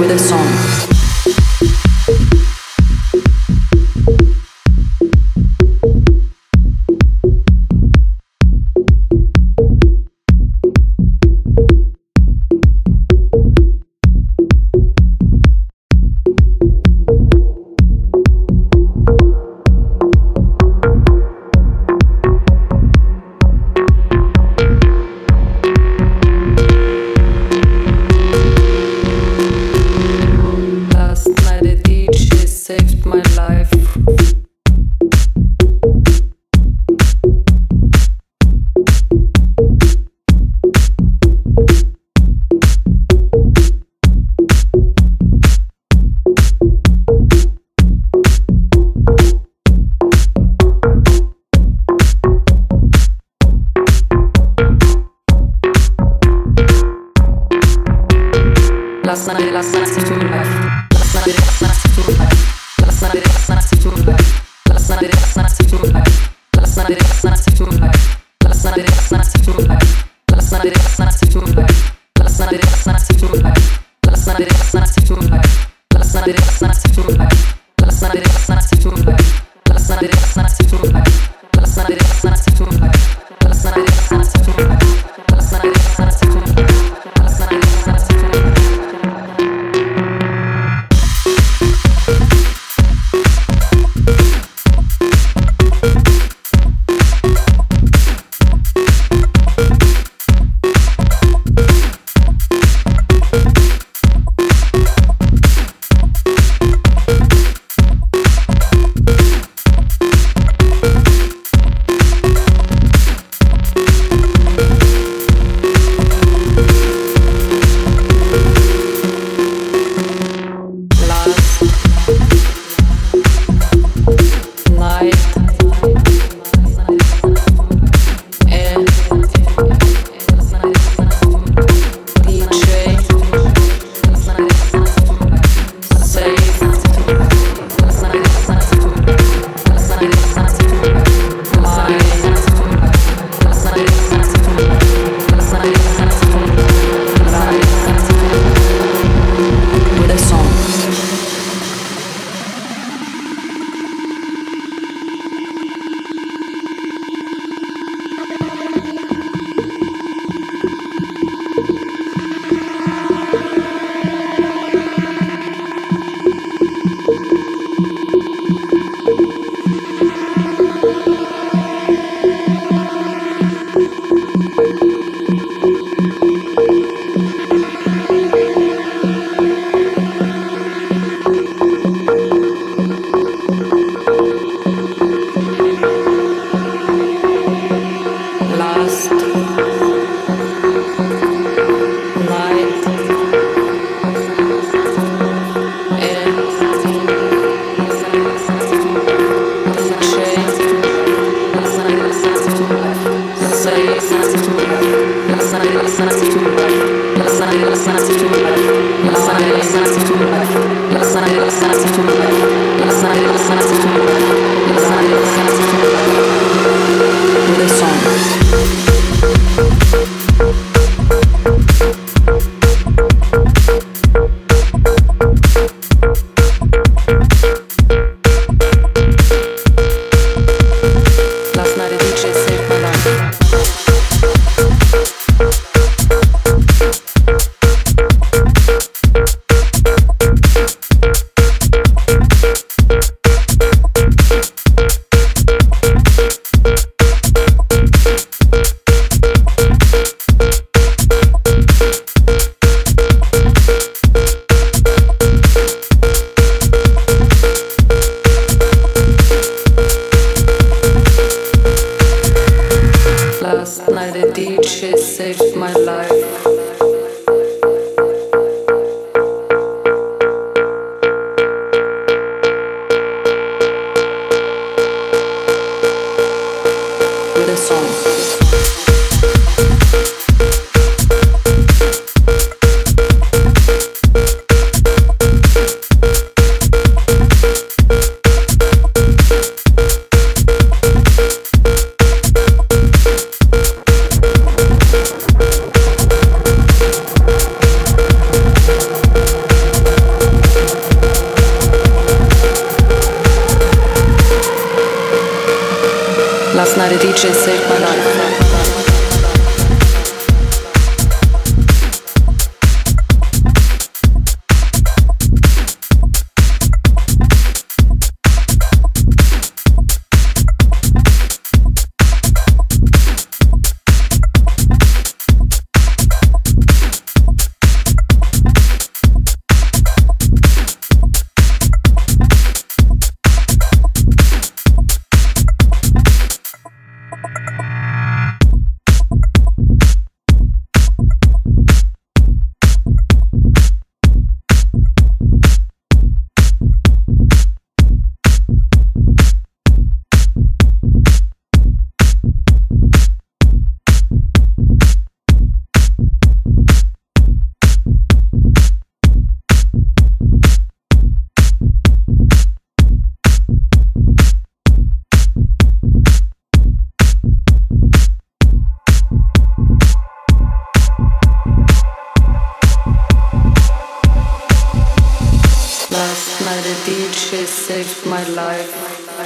with a song. Let's not Thank you. A DJ saved my life. saved my life.